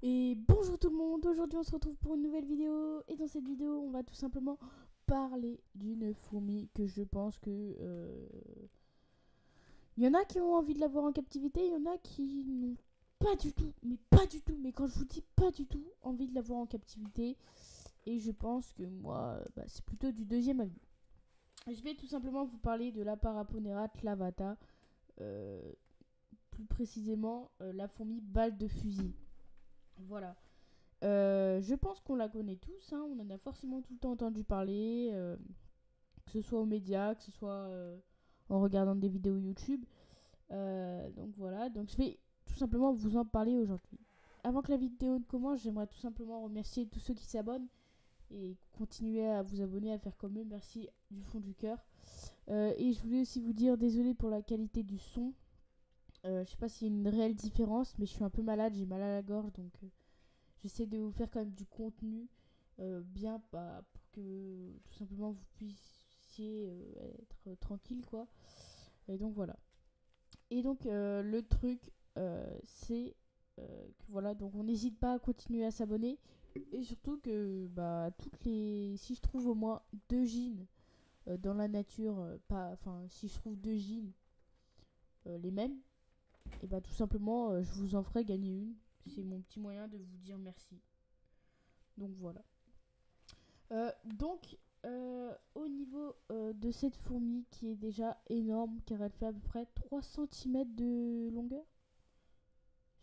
Et bonjour tout le monde, aujourd'hui on se retrouve pour une nouvelle vidéo et dans cette vidéo on va tout simplement parler d'une fourmi que je pense que... Euh, il y en a qui ont envie de la voir en captivité, il y en a qui n'ont pas du tout, mais pas du tout, mais quand je vous dis pas du tout envie de la voir en captivité. Et je pense que moi, bah, c'est plutôt du deuxième avis. Je vais tout simplement vous parler de la Paraponera clavata, euh, plus précisément euh, la fourmi balle de fusil. Voilà. Euh, je pense qu'on la connaît tous, hein. on en a forcément tout le temps entendu parler, que ce soit aux médias, que ce soit en regardant des vidéos YouTube. donc voilà, donc je vais tout simplement vous en parler aujourd'hui. Avant que la vidéo ne commence, j'aimerais tout simplement remercier tous ceux qui s'abonnent et continuer à vous abonner, à faire comme eux. Merci du fond du cœur. Euh, et je voulais aussi vous dire désolé pour la qualité du son. Euh, je sais pas s'il y a une réelle différence, mais je suis un peu malade, j'ai mal à la gorge, donc euh, j'essaie de vous faire quand même du contenu bien bah, pour que tout simplement vous puissiez être tranquille, quoi. Et donc voilà. Et donc le truc, c'est que voilà, donc on n'hésite pas à continuer à s'abonner. Et surtout que bah toutes les si je trouve au moins deux jeans euh, dans la nature euh, pas enfin si je trouve deux jeans euh, les mêmes et bah tout simplement je vous en ferai gagner une. C'est mon petit moyen de vous dire merci. Donc voilà. donc au niveau de cette fourmi qui est déjà énorme car elle fait à peu près 3 cm de longueur.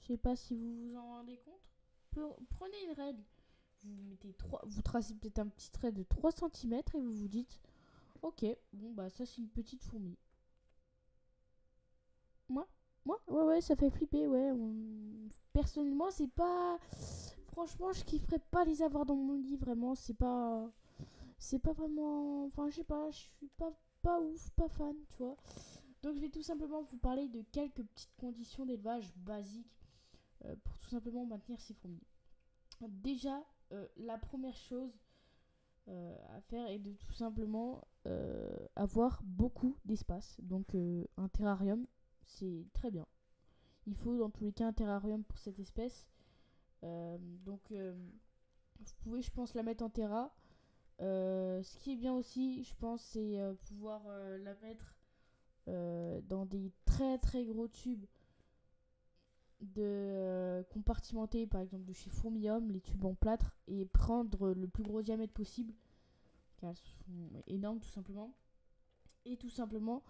Je sais pas si vous vous en rendez compte. Prenez une règle vous mettez trois, vous tracez peut-être un petit trait de 3 cm et vous vous dites ok bon bah ça c'est une petite fourmi moi ouais ouais ça fait flipper ouais. Personnellement c'est pas franchement je kifferais pas les avoir dans mon lit vraiment. C'est pas c'est pas vraiment enfin je sais pas je suis pas pas ouf pas fan tu vois. Donc je vais tout simplement vous parler de quelques petites conditions d'élevage basiques euh, pour tout simplement maintenir ces fourmis. Déjà euh, la première chose euh, à faire est de tout simplement avoir beaucoup d'espace. Donc un terrarium, c'est très bien. Il faut dans tous les cas un terrarium pour cette espèce. donc vous pouvez, je pense, la mettre en terra. ce qui est bien aussi, je pense, c'est pouvoir la mettre dans des très très gros tubes de euh, compartimenter par exemple de chez Fourmium les tubes en plâtre et prendre le plus gros diamètre possible car elles sont énormes tout simplement et tout simplement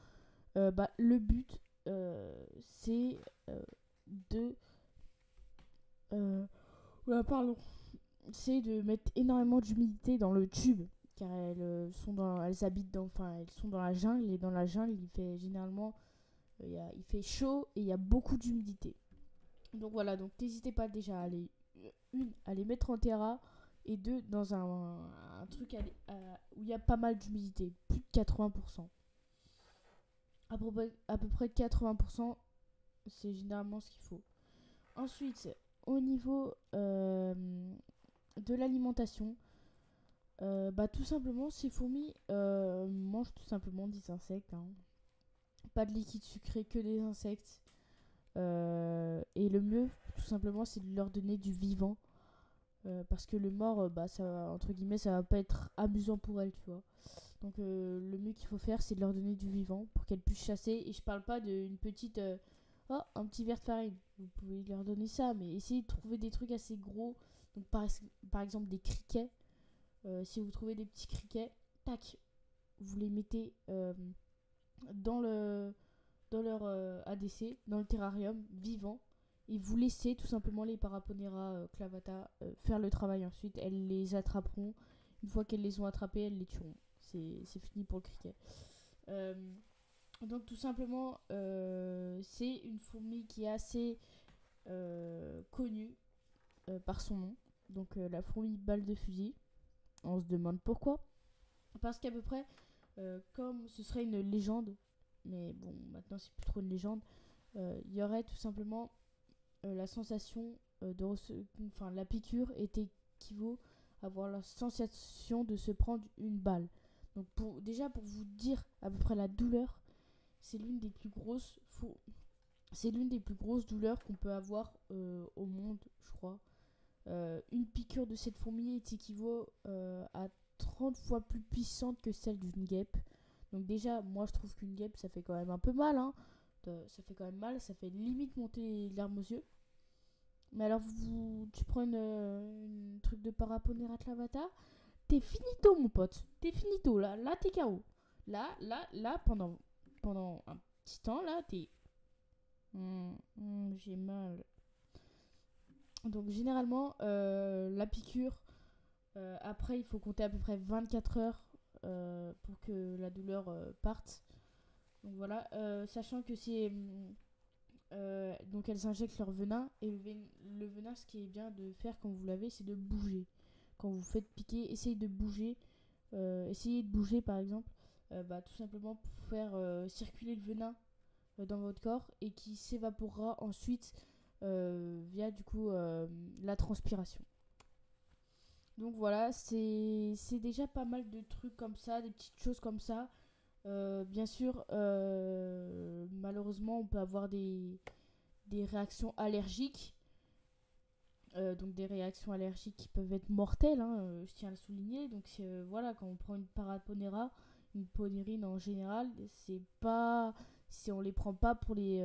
euh, bah, le but euh, c'est de pardon c'est de mettre énormément d'humidité dans le tube car elles sont dans elles habitent dans enfin elles sont dans la jungle et dans la jungle il fait généralement il fait chaud et il y a beaucoup d'humidité donc voilà, donc n'hésitez pas déjà à les, une, à les mettre en terra et deux, dans un, truc où il y a pas mal d'humidité, plus de 80%. À peu près, à peu près 80%, c'est généralement ce qu'il faut. Ensuite, au niveau euh, de l'alimentation, euh, bah, tout simplement, ces fourmis euh, mangent tout simplement des insectes. Hein. Pas de liquide sucré, que des insectes. Et le mieux, tout simplement, c'est de leur donner du vivant. Parce que le mort, bah, ça, entre guillemets, ça va pas être amusant pour elles, tu vois. Donc le mieux qu'il faut faire, c'est de leur donner du vivant pour qu'elles puissent chasser. Et je parle pas d'une petite... oh, un petit verre de farine. Vous pouvez leur donner ça, mais essayez de trouver des trucs assez gros. Donc par, exemple des criquets. si vous trouvez des petits criquets, tac, vous les mettez dans le dans leur euh, ADC, dans le terrarium, vivant. Et vous laissez tout simplement les Paraponera euh, clavata euh, faire le travail ensuite. Elles les attraperont. Une fois qu'elles les ont attrapées, elles les tueront. C'est fini pour le cricket. donc tout simplement, c'est une fourmi qui est assez connue par son nom. Donc la fourmi balle de fusil. On se demande pourquoi. Parce qu'à peu près, comme ce serait une légende mais bon, maintenant c'est plus trop une légende. Euh, il y aurait tout simplement euh, la sensation euh, de enfin la piqûre est équivaut à avoir la sensation de se prendre une balle. Donc pour déjà pour vous dire à peu près la douleur, c'est l'une des plus grosses c'est l'une des plus grosses douleurs qu'on peut avoir au monde, je crois. euh, une piqûre de cette fourmi équivaut euh, à 30 fois plus puissante que celle d'une guêpe. Donc déjà, moi je trouve qu'une guêpe, ça fait quand même un peu mal. Hein. ça fait quand même mal, ça fait limite monter les larmes aux yeux. Mais alors, vous, tu prends une, truc de paraponera lavata, t'es finito, mon pote. T'es finito, là, là t'es KO. Là, là, là, pendant, un petit temps, là, t'es... Hum, hum, j'ai mal. Donc, généralement, euh, la piqûre, euh, après, il faut compter à peu près 24 heures euh, pour que la douleur parte. Donc voilà, sachant que c'est euh, donc elles injectent leur venin et le, venin, ce qui est bien de faire quand vous l'avez, c'est de bouger. Quand vous faites piquer, essayez de bouger. Euh, essayez de bouger par exemple, euh, bah, tout simplement pour faire circuler le venin dans votre corps et qui s'évaporera ensuite via du coup la transpiration. Donc voilà, c'est déjà pas mal de trucs comme ça, des petites choses comme ça. Euh, bien sûr, euh, malheureusement, on peut avoir des réactions allergiques. Euh, donc des réactions allergiques qui peuvent être mortelles, hein, je tiens à le souligner. Donc voilà, quand on prend une paraponera, une ponérine en général, c'est pas si on les prend pas pour les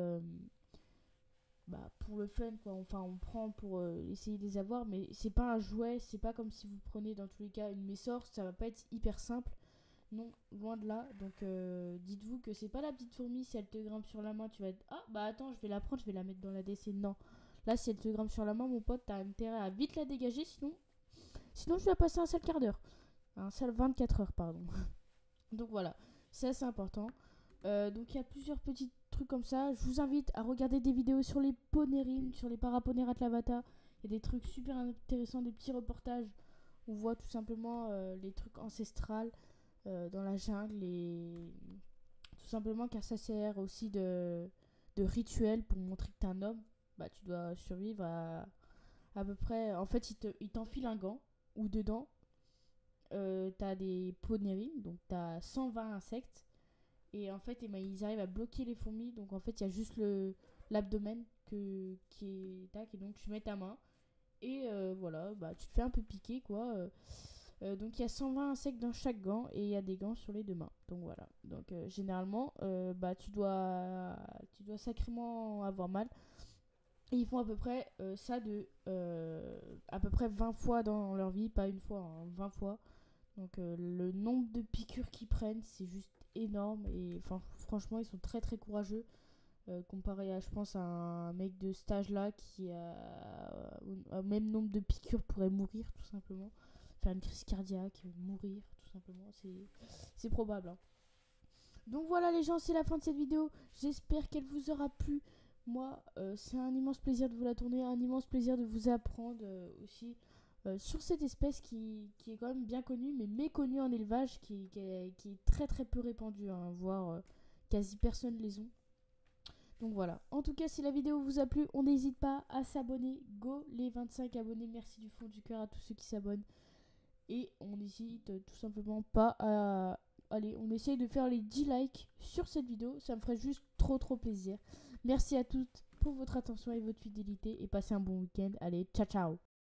bah, pour le fun quoi. Enfin, on prend pour essayer de les avoir, mais c'est pas un jouet, c'est pas comme si vous prenez dans tous les cas une messor, ça va pas être hyper simple. Non, loin de là. Donc euh, dites-vous que c'est pas la petite fourmi, si elle te grimpe sur la main, tu vas être Ah bah attends, je vais la prendre, je vais la mettre dans la DC. Non. Là, si elle te grimpe sur la main, mon pote, t'as intérêt à vite la dégager, sinon. Sinon, je vais passer un seul quart d'heure. Un seul 24 heures, pardon. donc voilà, c'est assez important. Euh, donc il y a plusieurs petits trucs comme ça. Je vous invite à regarder des vidéos sur les ponérines, sur les paraponéras de Lavata. Il y a des trucs super intéressants, des petits reportages. On voit tout simplement euh, les trucs ancestrales. Euh, dans la jungle et tout simplement car ça sert aussi de, de rituel pour montrer que t'es un homme. Bah, tu dois survivre à à peu près. En fait, il t'enfile un gant où dedans euh, t'as des ponérines, donc t'as 120 insectes. Et en fait, eh ben, ils arrivent à bloquer les fourmis. Donc en fait, il y a juste l'abdomen que qui est et donc tu mets ta main et euh, voilà, bah tu te fais un peu piquer quoi. Euh, donc il y a 120 insectes dans chaque gant et il y a des gants sur les deux mains. Donc voilà. Donc euh, généralement, euh, bah tu dois, tu dois sacrément avoir mal. Ils font à peu près ça de à peu près 20 fois dans leur vie, pas une fois, 20 hein, fois. Donc le nombre de piqûres qu'ils prennent, c'est juste énorme. Et franchement, ils sont très très courageux. comparé à, je pense, à un mec de stage là qui a au même nombre de piqûres pourrait mourir tout simplement faire une crise cardiaque, mourir, tout simplement. C'est probable. Hein. Donc voilà les gens, c'est la fin de cette vidéo. J'espère qu'elle vous aura plu. Moi, euh, c'est un immense plaisir de vous la tourner, un immense plaisir de vous apprendre euh, aussi euh, sur cette espèce qui, est quand même bien connue, mais méconnue en élevage, qui, est, très très peu répandue, hein, voire quasi personne les ont. Donc voilà. En tout cas, si la vidéo vous a plu, on n'hésite pas à s'abonner. Go les 25 abonnés. Merci du fond du cœur à tous ceux qui s'abonnent. Et on n'hésite tout simplement pas à... Allez, on essaye de faire les 10 likes sur cette vidéo. Ça me ferait juste trop trop plaisir. Merci à toutes pour votre attention et votre fidélité. Et passez un bon week-end. Allez, ciao ciao